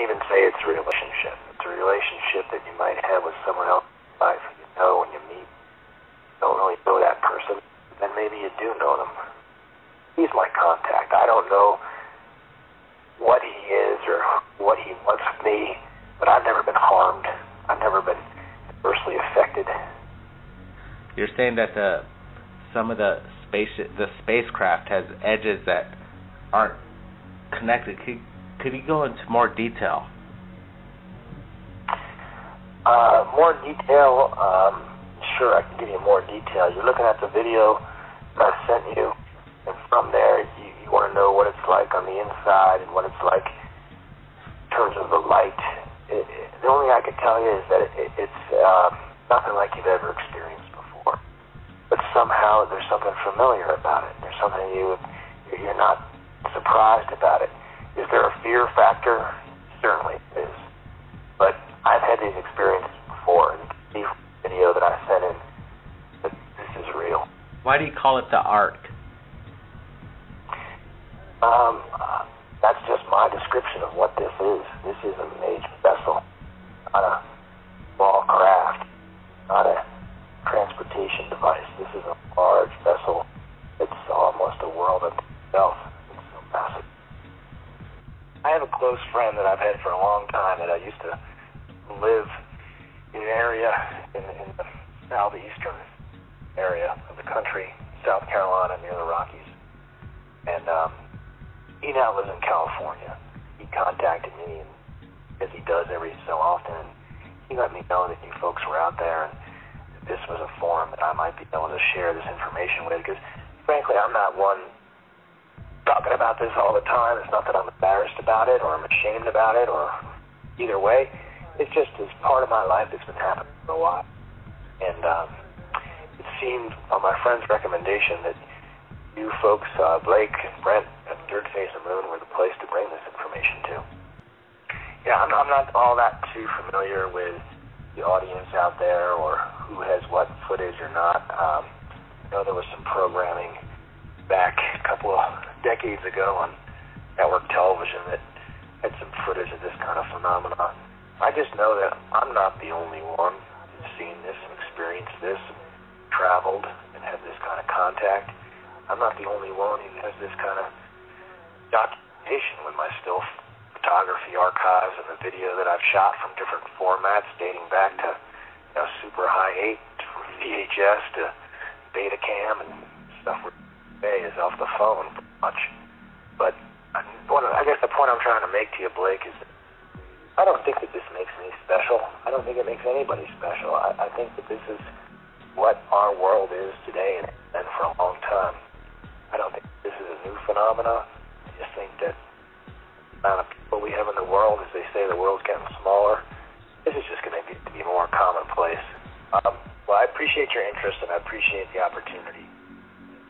wouldn't even say it's a relationship. It's a relationship that you might have with someone else in life. You know when you meet, you don't really know that person. Then maybe you do know them. He's my contact. I don't know what he is or what he wants with me, but I've never been harmed. I've never been adversely affected. You're saying that the some of the space the spacecraft has edges that aren't connected. Could could you go into more detail? Uh, more detail. Um, sure, I can give you more detail. You're looking at the video that I sent you, and from there, you, you want to know what it's like on the inside and what it's like in terms of the light. It, it, the only thing I can tell you is that it, it, it's uh, nothing like you've ever experienced before. But somehow there's something familiar about it. There's something you you're not surprised about it. Is there a fear factor? Certainly is. But I've had these experiences before, and the video that I sent in, that this is real. Why do you call it the Ark? Um, uh, that's just my description of what this is. This is a major vessel, not a small craft, not a transportation device. This is a large vessel. It's almost a world of itself. It's so massive. I have a close friend that I've had for a long time that I used to live in an area in, in the southeastern area of the country, South Carolina, near the Rockies. And um, he now lives in California. He contacted me, and as he does every so often, and he let me know that you folks were out there, and this was a forum that I might be able to share this information with. Because frankly, I'm not one talking about this all the time. It's not that I'm embarrassed about it or I'm ashamed about it or either way. It's just as part of my life that's been happening for a while. And um, it seemed on my friend's recommendation that you folks, uh, Blake and Brent at Third Phase of Moon, were the place to bring this information to. Yeah, I'm, I'm not all that too familiar with the audience out there or who has what footage or not. Um, I know there was some programming back a couple of decades ago on network television that had some footage of this kind of phenomenon. I just know that I'm not the only one who's seen this and experienced this traveled and had this kind of contact. I'm not the only one who has this kind of documentation with my still photography archives and the video that I've shot from different formats dating back to you know, super Hi8 from VHS to Betacam and stuff today is off the phone much. But I, I guess the point I'm trying to make to you, Blake, is I don't think that this makes me special. I don't think it makes anybody special. I, I think that this is what our world is today and, and for a long time. I don't think this is a new phenomenon. I just think that the amount of people we have in the world, as they say, the world's getting smaller. This is just going to be, be more commonplace. Um, well, I appreciate your interest and I appreciate the opportunity.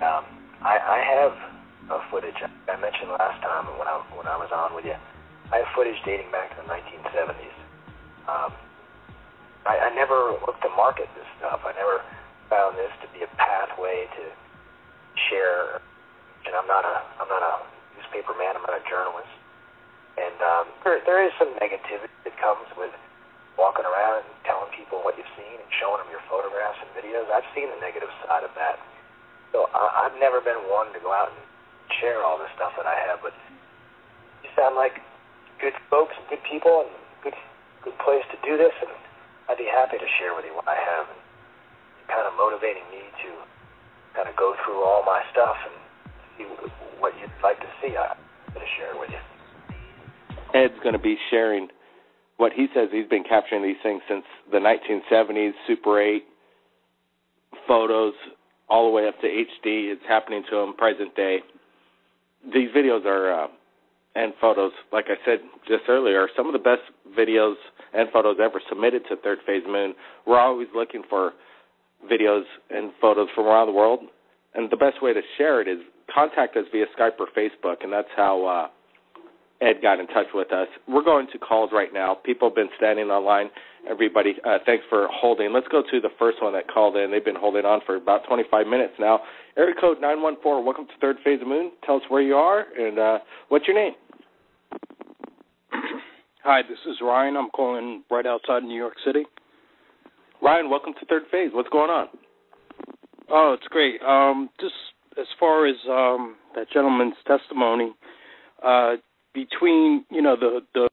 Um, I, I have uh, footage. I mentioned last time when I when I was on with you. I have footage dating back to the 1970s. Um, I, I never looked to market this stuff. I never found this to be a pathway to share. And I'm not a I'm not a newspaper man. I'm not a journalist. And um, there there is some negativity that comes with walking around and telling people what you've seen and showing them your photographs and videos. I've seen the negative side of that. So I, I've never been one to go out and share all the stuff that I have, but you sound like good folks good people and good good place to do this, and I'd be happy to share with you what I have and kind of motivating me to kind of go through all my stuff and see what you'd like to see. I'm going to share with you. Ed's going to be sharing what he says he's been capturing these things since the 1970s, Super 8 photos, all the way up to HD. It's happening to him present day. These videos are uh, and photos, like I said just earlier, some of the best videos and photos ever submitted to Third Phase Moon. We're always looking for videos and photos from around the world, and the best way to share it is contact us via Skype or Facebook, and that's how uh, Ed got in touch with us. We're going to calls right now. People have been standing online. Everybody, uh, thanks for holding. Let's go to the first one that called in. They've been holding on for about 25 minutes now. Area code 914. Welcome to Third Phase of Moon. Tell us where you are and uh, what's your name. Hi, this is Ryan. I'm calling right outside New York City. Ryan, welcome to Third Phase. What's going on? Oh, it's great. Um, just as far as um, that gentleman's testimony, uh, between you know the the